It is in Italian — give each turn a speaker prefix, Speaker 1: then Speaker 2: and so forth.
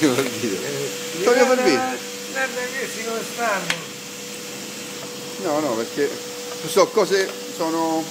Speaker 1: Antonio per video.
Speaker 2: Eh,
Speaker 1: Togli
Speaker 2: guarda-
Speaker 1: video.
Speaker 2: Guarda questi come stanno.
Speaker 1: No, no, perché so cose sono